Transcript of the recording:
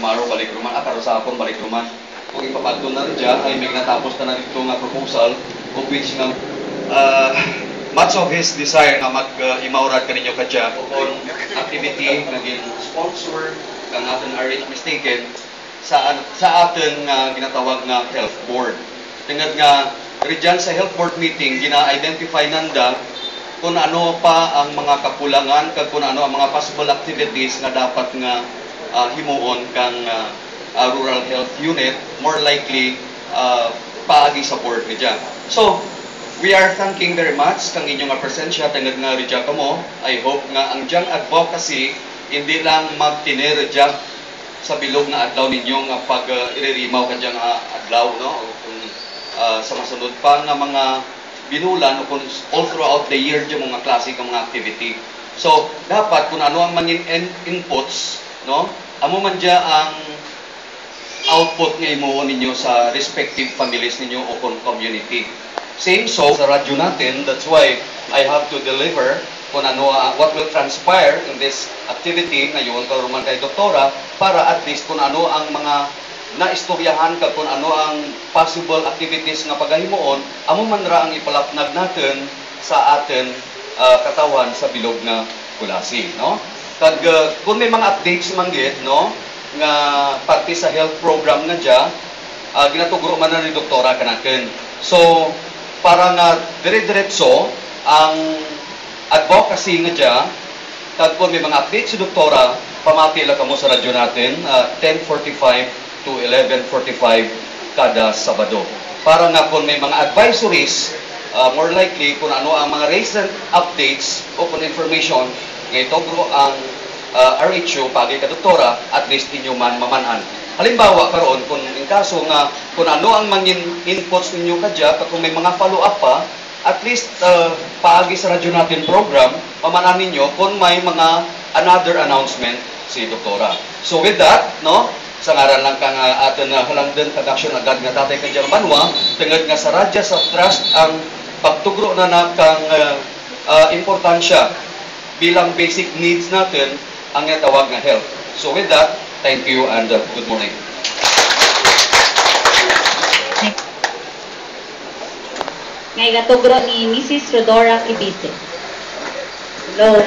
Amaro balik ruman, ah, karo sa akong balik ruman. Kung ipapadto na rin dyan, ay may natapos na na dito nga proposal, of which nga, uh, much of his desire nga mag-imaurat ka ninyo kadya kung activity naging sponsor kang aton are mistaken sa sa aton nga ginatawag nga health board. Tingad nga Riyan sa health board meeting, gina-identify nanda kung ano pa ang mga kakulangan, kung ano ang mga possible activities nga dapat nga uh, himuon kang uh, uh, rural health unit, more likely uh, paagi sa board ni So, we are thanking very much kang inyong presensya tangad nga ridya kamo. I hope nga ang diyang advocacy hindi lang magtinir dyan sa bilog na adlaw ninyo nga pag uh, iririmaw ka dyan uh, adlaw, no? Kung uh, sa masunod pa nga mga binulan o kung all throughout the year dyan mga klase ng mga activity. So, dapat kung ano ang mga in inputs, no? Amo man dyan ang output nga imuon ninyo sa respective families ninyo o community. Same so, sa radyo natin, that's why I have to deliver kung ano, uh, what will transpire in this activity ngayon, karuman kay doktora, para at least kung ano ang mga naistoryahan ka kung ano ang possible activities nga pagahimuon, amo man ra ang ipalapnag natin sa atin uh, katawan sa bilog nga kulasi, no? Kag uh, kung may mga updates man gid, no, nga parte sa health program nga dya, uh, ginatuguro man na ni doktora kanaken. So, para nga dire-diretso ang advocacy nga dya, kag kung may mga updates si doktora, pamati lang kamo sa radyo natin, uh, 1045 to 11.45 kada Sabado. Para nga kung may mga advisories, uh, more likely kung ano ang mga recent updates o kung information, nga ito bro ang uh, RHU, pagi ka doktora, at least inyo man mamanan. Halimbawa karon kung in kaso nga kung ano ang mga inputs ninyo kadya, kung may mga follow-up pa, at least uh, paagi sa radyo natin program, pamanan ninyo kung may mga another announcement si doktora. So with that, no, sa ngaran lang kang uh, aton na uh, halangdan kag aksyon agad nga tatay kang Germanwa tungod nga sa radya sa trust ang pagtugro na na kang uh, uh, importansya bilang basic needs natin ang tawag nga health. So with that, thank you and uh, good morning. Ngay gatugro ni Mrs. Rodora Kibite. Hello.